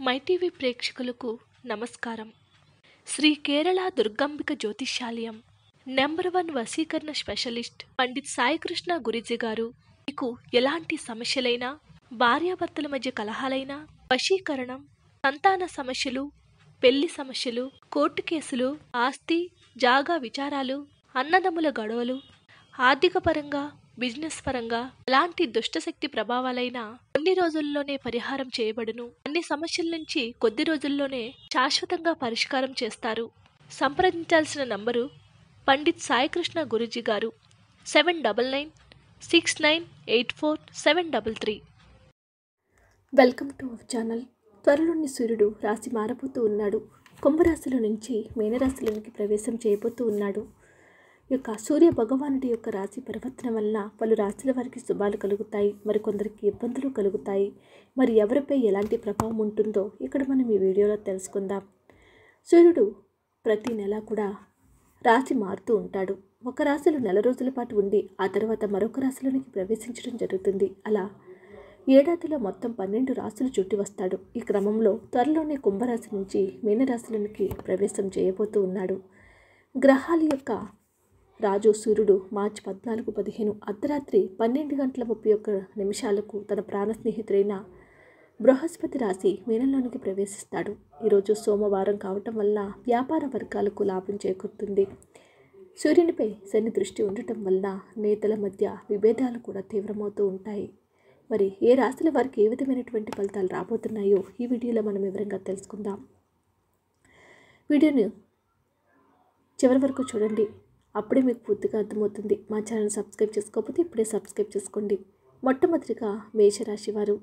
MyTV ప్రేక్షకులకు నమస్కారం. శ్రీ కేరళ దుర్గాంబిక జ్యోతిష్యాలయం నెంబర్ వన్ వశీకరణ స్పెషలిస్ట్ పండిత్ సాయికృష్ణ గురిజీ గారు మీకు ఎలాంటి సమస్యలైనా భార్యాభర్తల మధ్య కలహాలైనా వశీకరణం సంతాన సమస్యలు పెళ్ళి సమస్యలు కోర్టు కేసులు ఆస్తి జాగా విచారాలు అన్నదమ్ముల గొడవలు ఆర్థిక పరంగా బిజినెస్ పరంగా ఎలాంటి దుష్టశక్తి ప్రభావాలైనా కొన్ని రోజుల్లోనే పరిహారం చేయబడును. అన్ని సమస్యల నుంచి కొద్ది రోజుల్లోనే శాశ్వతంగా పరిష్కారం చేస్తారు. సంప్రదించాల్సిన నంబరు పండిత్ సాయికృష్ణ గురుజీ గారు. Seven double nine six nine eight four seven double three. Welcome to our channel. త్వరలోని సూర్యుడు రాశి మారబోతూ ఉన్నాడు. కుంభరాశిలో నుంచి మీనరాశిలోనికి ప్రవేశం చేయబోతూ ఉన్నాడు. యొక్క సూర్య భగవానుడి యొక్క రాశి పరివర్తన వలన పలు రాశుల వారికి శుభాలు కలుగుతాయి మరికొందరికి ఇబ్బందులు కలుగుతాయి. మరి ఎవరిపై ఎలాంటి ప్రభావం ఉంటుందో ఇక్కడ మనం ఈ వీడియోలో తెలుసుకుందాం. సూర్యుడు ప్రతి నెల కూడా రాశి మారుతూ ఉంటాడు. ఒక రాశిలో నెల రోజుల పాటు ఉండి ఆ తర్వాత మరొక రాశిలోనికి ప్రవేశించడం జరుగుతుంది. అలా ఏడాదిలో మొత్తం పన్నెండు రాశులు చుట్టి వస్తాడు. ఈ క్రమంలో త్వరలోనే కుంభరాశి నుంచి మీనరాశిలోనికి ప్రవేశం చేయబోతూ ఉన్నాడు. గ్రహాల యొక్క రాజు సూర్యుడు మార్చి పద్నాలుగు పదిహేను అర్ధరాత్రి పన్నెండు గంటల ముప్పై ఒక్క నిమిషాలకు తన ప్రాణ స్నేహితుడైన బృహస్పతి రాశి మీనంలోనికి ప్రవేశిస్తాడు. ఈరోజు సోమవారం కావటం వల్ల వ్యాపార వర్గాలకు లాభం చేకూరుతుంది. సూర్యునిపై శని దృష్టి ఉండటం వల్ల నేతల మధ్య విభేదాలు కూడా తీవ్రమవుతూ ఉంటాయి. మరి ఏ రాశుల వారికి ఏ విధమైనటువంటి ఫలితాలు రాబోతున్నాయో ఈ వీడియోలో మనం వివరంగా తెలుసుకుందాం. వీడియోను చివరి వరకు చూడండి. అప్పుడే మీకు పూర్తిగా అర్థమవుతుంది. మా ఛానల్ సబ్స్క్రైబ్ చేసుకోకపోతే ఇప్పుడే సబ్స్క్రైబ్ చేసుకోండి. మొట్టమొదటిగా మేషరాశి వారు.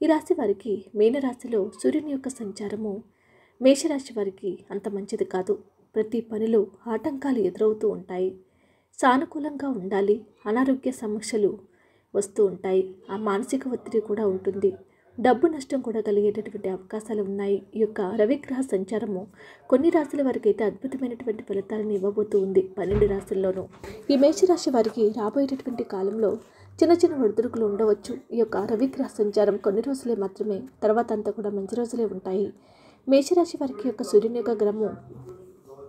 ఈ రాశి వారికి మీనరాశిలో సూర్యుని యొక్క సంచారము మేషరాశి వారికి అంత మంచిది కాదు. ప్రతి పనిలో ఆటంకాలు ఎదురవుతూ ఉంటాయి. సానుకూలంగా ఉండాలి. అనారోగ్య సమస్యలు వస్తూ ఉంటాయి. ఆ మానసిక ఒత్తిడి కూడా ఉంటుంది. డబ్బు నష్టం కూడా కలిగేటటువంటి అవకాశాలు ఉన్నాయి. ఈ యొక్క రవిగ్రహ సంచారము కొన్ని రాశుల వారికి అయితే అద్భుతమైనటువంటి ఫలితాలను ఇవ్వబోతూ ఉంది. పన్నెండు రాశుల్లోనూ. ఈ మేషరాశి వారికి రాబోయేటటువంటి కాలంలో చిన్న చిన్న ఒడిదుడుకులు ఉండవచ్చు. ఈ యొక్క రవిగ్రహ సంచారం కొన్ని రోజులే మాత్రమే తర్వాత అంతా కూడా మంచి రోజులే ఉంటాయి. మేషరాశి వారికి యొక్క సూర్యుని యొక్క గ్రహము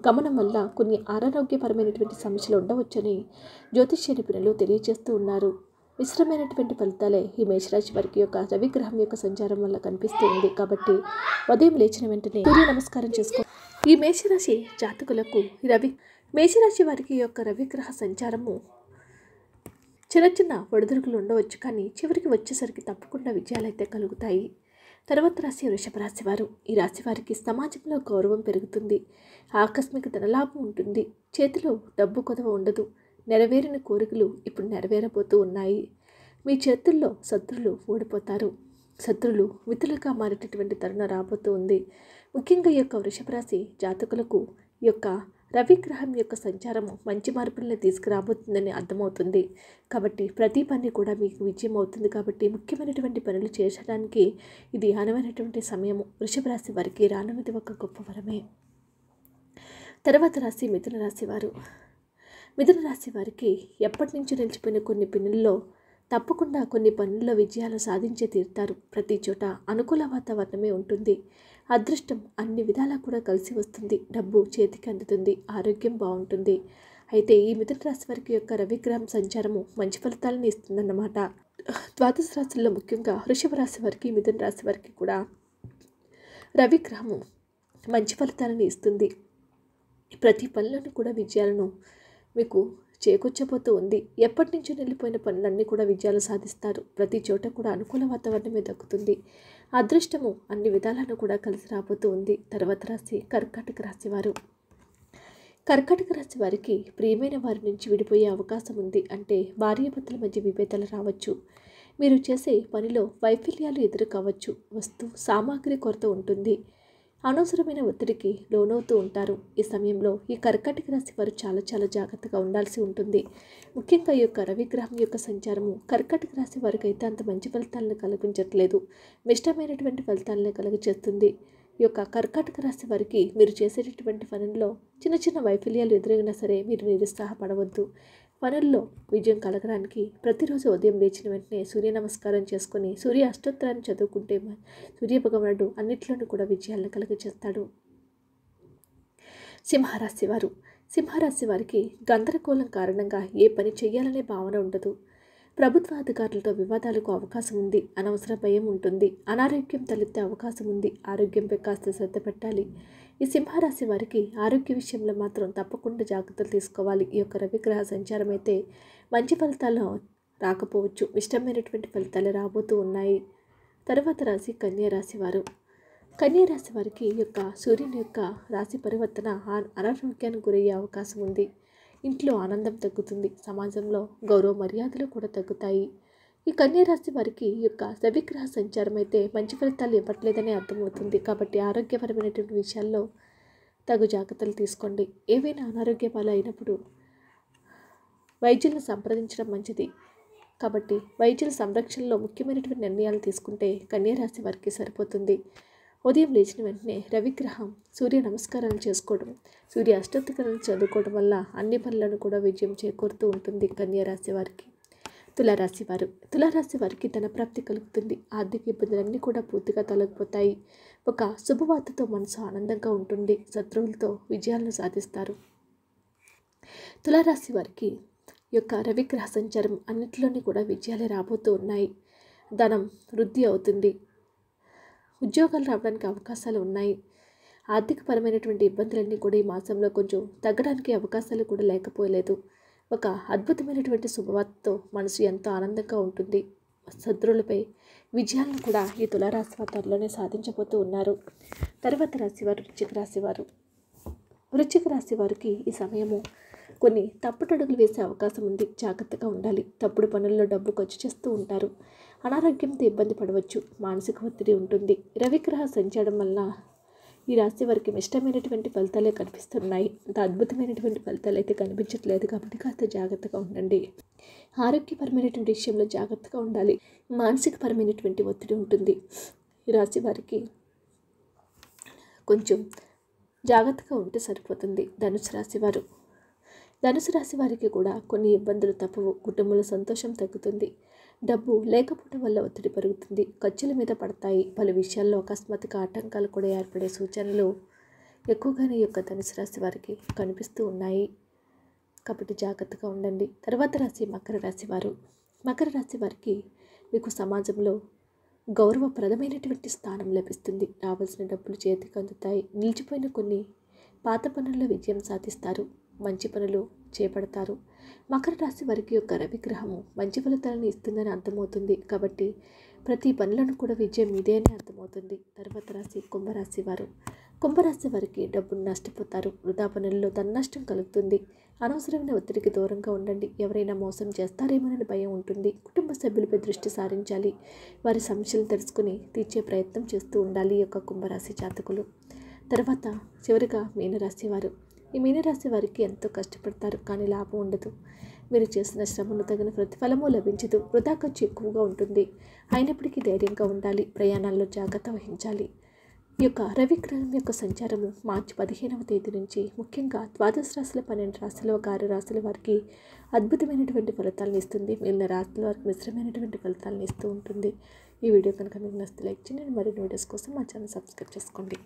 గమనం వల్ల కొన్ని అనారోగ్యపరమైనటువంటి సమస్యలు ఉండవచ్చని జ్యోతిష్య నిపుణులు తెలియజేస్తూ ఉన్నారు. మిశ్రమైనటువంటి ఫలితాలే ఈ మేషరాశి వారికి యొక్క రవిగ్రహం యొక్క సంచారం వల్ల కనిపిస్తూ ఉంది కాబట్టి ఉదయం లేచిన వెంటనే సూర్య నమస్కారం చేసుకో. ఈ మేషరాశి జాతకులకు రవి మేషరాశి వారికి యొక్క రవిగ్రహ సంచారము చిన్న చిన్న ఒడిదుడుకులు ఉండవచ్చు. కానీ చివరికి వచ్చేసరికి తప్పకుండా విజయాలు అయితే కలుగుతాయి. తర్వాత రాశి వృషభ రాశి వారు ఈ రాశి వారికి సమాజంలో గౌరవం పెరుగుతుంది. ఆకస్మిక ధనలాభం ఉంటుంది. చేతిలో డబ్బు కొదవ ఉండదు. నెరవేరిన కోరికలు ఇప్పుడు నెరవేరబోతూ ఉన్నాయి. మీ చేతుల్లో శత్రులు ఓడిపోతారు. శత్రులు మిత్రులుగా మారేటటువంటి తరుణం రాబోతూ ఉంది. ముఖ్యంగా ఈ యొక్క వృషభరాశి జాతకులకు ఈ యొక్క రవిగ్రహం యొక్క సంచారము మంచి మార్పులను తీసుకురాబోతుందని అర్థమవుతుంది. కాబట్టి ప్రతి పని కూడా మీకు విజయం అవుతుంది. కాబట్టి ముఖ్యమైనటువంటి పనులు చేసడానికి ఇది అనువైనటువంటి సమయము వృషభ రాశి వారికి రానున్నది ఒక గొప్ప వరమే. తర్వాత రాశి మిథున రాశి వారు. మిథున రాశి వారికి ఎప్పటి నుంచో నిలిచిపోయిన కొన్ని పనుల్లో తప్పకుండా కొన్ని పనుల్లో విజయాలు సాధించే తీరుతారు. ప్రతి చోట అనుకూల వాతావరణమే ఉంటుంది. అదృష్టం అన్ని విధాలా కూడా కలిసి వస్తుంది. డబ్బు చేతికి అందుతుంది. ఆరోగ్యం బాగుంటుంది. అయితే ఈ మిథున రాశి వారికి యొక్క రవిగ్రహం సంచారము మంచి ఫలితాలను ఇస్తుందన్నమాట. ద్వాదశ రాశుల్లో ముఖ్యంగా వృషభ రాశి వారికి మిథున రాశి వారికి కూడా రవిగ్రహము మంచి ఫలితాలను ఇస్తుంది. ప్రతి పనులను కూడా విజయాలను మీకు చేకూర్చబోతూ ఉంది. ఎప్పటి నుంచో నిలిపోయిన పనులన్నీ కూడా విజయాలు సాధిస్తారు. ప్రతి చోట కూడా అనుకూల వాతావరణమే దక్కుతుంది. అదృష్టము అన్ని విధాలను కూడా కలిసి రాబోతూ ఉంది. తర్వాత రాశి కర్కాటక రాశి వారు. కర్కాటక రాశి వారికి ప్రియమైన వారి నుంచి విడిపోయే అవకాశం ఉంది. అంటే భార్యాభర్తల మధ్య విభేదాలు రావచ్చు. మీరు చేసే పనిలో వైఫల్యాలు ఎదురు కావచ్చు వస్తు సామాగ్రి కొరత ఉంటుంది. అనవసరమైన ఒత్తిడికి లోనవుతూ ఉంటారు. ఈ సమయంలో ఈ కర్కాటక రాశి వారు చాలా చాలా జాగ్రత్తగా ఉండాల్సి ఉంటుంది. ముఖ్యంగా ఈ యొక్క రవిగ్రహం యొక్క సంచారము కర్కాటక రాశి వారికి అయితే అంత మంచి ఫలితాలను కలిగించట్లేదు మిష్టమైనటువంటి ఫలితాలను కలుగజేస్తుంది. ఈ యొక్క కర్కాటక రాశి వారికి మీరు చేసేటటువంటి పనుల్లో చిన్న చిన్న వైఫల్యాలు ఎదురైనా సరే మీరు నిరుత్సాహపడవద్దు. పనుల్లో విజయం కలగడానికి ప్రతిరోజు ఉదయం లేచిన వెంటనే సూర్య నమస్కారం చేసుకొని సూర్య అష్టోత్తరాన్ని చదువుకుంటే సూర్య భగవానుడు అన్నిట్లోనూ కూడా విజయాలను కలుగజేస్తాడు. సింహరాశి వారు. సింహరాశి వారికి గందరగోళం కారణంగా ఏ పని చేయాలనే భావన ఉండదు. ప్రభుత్వ అధికారులతో వివాదాలకు అవకాశం ఉంది. అనవసర భయం ఉంటుంది. అనారోగ్యం తలెత్తే అవకాశం ఉంది. ఆరోగ్యంపై కాస్త శ్రద్ధ పెట్టాలి. ఈ సింహరాశి వారికి ఆరోగ్య విషయంలో మాత్రం తప్పకుండా జాగ్రత్తలు తీసుకోవాలి. ఈ యొక్క రవిగ్రహ సంచారం అయితే మంచి ఫలితాలు రాకపోవచ్చు. ఇష్టమైనటువంటి ఫలితాలు రాబోతూ ఉన్నాయి. తర్వాత రాశి కన్యా రాశి వారు. కన్యా రాశి వారికి ఈ యొక్క సూర్యుని యొక్క రాశి పరివర్తన అనారోగ్యానికి గురయ్యే అవకాశం ఉంది. ఇంట్లో ఆనందం తగ్గుతుంది. సమాజంలో గౌరవ మర్యాదలు కూడా తగ్గుతాయి. ఈ కన్యరాశి వారికి ఈ యొక్క రవిగ్రహ సంచారం అయితే మంచి ఫలితాలు ఇవ్వట్లేదని అర్థమవుతుంది. కాబట్టి ఆరోగ్యపరమైనటువంటి విషయాల్లో తగు జాగ్రత్తలు తీసుకోండి. ఏవైనా అనారోగ్య పాలు అయినప్పుడు వైద్యులను సంప్రదించడం మంచిది. కాబట్టి వైద్యుల సంరక్షణలో ముఖ్యమైనటువంటి నిర్ణయాలు తీసుకుంటే కన్యరాశి వారికి సరిపోతుంది. ఉదయం లేచిన వెంటనే రవిగ్రహం సూర్య నమస్కారాలు చేసుకోవడం సూర్య అష్టోత్తరాలు చదువుకోవడం వల్ల అన్ని పనులను కూడా విజయం చేకూరుతూ ఉంటుంది కన్యారాశి వారికి. తులారాశి వారు. తులారాశి వారికి ధన ప్రాప్తి కలుగుతుంది. ఆర్థిక ఇబ్బందులన్నీ కూడా పూర్తిగా తొలగిపోతాయి. ఒక శుభవార్తతో మనసు ఆనందంగా ఉంటుంది. శత్రువులతో విజయాలను సాధిస్తారు. తులారాశి వారికి యొక్క రవిగ్రహ సంచారం అన్నింటిలోనే కూడా విజయాలే రాబోతూ ఉన్నాయి. ధనం వృద్ధి అవుతుంది. ఉద్యోగాలు రావడానికి అవకాశాలు ఉన్నాయి. ఆర్థికపరమైనటువంటి ఇబ్బందులన్నీ కూడా ఈ మాసంలో కొంచెం తగ్గడానికి అవకాశాలు కూడా లేకపోలేదు. ఒక అద్భుతమైనటువంటి శుభవార్తతో మనసు ఎంతో ఆనందంగా ఉంటుంది. శత్రువులపై విజయాలను కూడా ఈ తులారాశి వారు త్వరలోనే సాధించబోతూ ఉన్నారు. తర్వాత రాశివారు వృశ్చిక రాశివారు. వృశ్చిక రాశి వారికి ఈ సమయము కొన్ని తప్పుటడుగులు వేసే అవకాశం ఉంది. జాగ్రత్తగా ఉండాలి. తప్పుడు పనుల్లో డబ్బు ఖర్చు చేస్తూ ఉంటారు. అనారోగ్యంతో ఇబ్బంది పడవచ్చు. మానసిక ఒత్తిడి ఉంటుంది. రవిగ్రహ సంచారం వల్ల ఈ రాశి వారికి ఇష్టమైనటువంటి ఫలితాలే కనిపిస్తున్నాయి. అంత అద్భుతమైనటువంటి ఫలితాలు అయితే కనిపించట్లేదు కాబట్టి కాస్త జాగ్రత్తగా ఉండండి. ఆరోగ్యపరమైనటువంటి విషయంలో జాగ్రత్తగా ఉండాలి. మానసికపరమైనటువంటి ఒత్తిడి ఉంటుంది. ఈ రాశి వారికి కొంచెం జాగ్రత్తగా ఉంటే సరిపోతుంది ధనుసు రాశి వారు. ధనుసు రాశి వారికి కూడా కొన్ని ఇబ్బందులు తప్పవు. కుటుంబంలో సంతోషం తగ్గుతుంది. డబ్బు లేకపోవడం వల్ల ఒత్తిడి పెరుగుతుంది. ఖర్చుల మీద పడతాయి. పలు విషయాల్లో అకస్మాత్తుగా ఆటంకాలు కూడా ఏర్పడే సూచనలు ఎక్కువగానే యొక్క ధనుసు రాశి వారికి కనిపిస్తూ ఉన్నాయి. కాబట్టి జాగ్రత్తగా ఉండండి. తర్వాత రాశి మకర రాశి వారు. మకర రాశి వారికి మీకు సమాజంలో గౌరవప్రదమైనటువంటి స్థానం లభిస్తుంది. రావాల్సిన డబ్బులు చేతికి అందుతాయి. నిలిచిపోయిన కొన్ని పాత పనుల్లో విజయం సాధిస్తారు. మంచి పనులు చేపడతారు. మకర రాశి వారికి యొక్క రవిగ్రహము మంచి ఫలితాలను ఇస్తుందని అర్థమవుతుంది. కాబట్టి ప్రతి పనులను కూడా విజయం ఇదే అని అర్థమవుతుంది. తర్వాత రాశి కుంభరాశి వారు. కుంభరాశి వారికి డబ్బును నష్టపోతారు. వృధా పనుల్లో నష్టం కలుగుతుంది. అనవసరమైన ఒత్తిడికి దూరంగా ఉండండి. ఎవరైనా మోసం చేస్తారేమోనని భయం ఉంటుంది. కుటుంబ సభ్యులపై దృష్టి సారించాలి. వారి సమస్యలు తెలుసుకుని తీర్చే ప్రయత్నం చేస్తూ ఉండాలి ఈ యొక్క కుంభరాశి జాతకులు. తర్వాత చివరిగా మీనరాశి వారు. ఈ మీనరాశి వారికి ఎంతో కష్టపడతారు కానీ లాభం ఉండదు. మీరు చేసిన శ్రమను తగిన ప్రతిఫలము లభించదు. వృధా ఖర్చు ఎక్కువగా ఉంటుంది. అయినప్పటికీ ధైర్యంగా ఉండాలి. ప్రయాణాల్లో జాగ్రత్త వహించాలి. ఈ యొక్క రవిగ్రహం యొక్క సంచారము మార్చి పదిహేనవ తేదీ నుంచి ముఖ్యంగా ద్వాదశ రాశుల పన్నెండు రాశుల ఒక ఆరు రాశుల వారికి అద్భుతమైనటువంటి ఫలితాలను ఇస్తుంది. మిగిలిన రాశుల వారికి మిశ్రమైనటువంటి ఫలితాలను ఇస్తూ ఉంటుంది. ఈ వీడియో కనుక మీకు నచ్చితే లైక్ చేయండి. మరిన్ని వీడియోస్ కోసం మా ఛానల్ సబ్స్క్రైబ్ చేసుకోండి.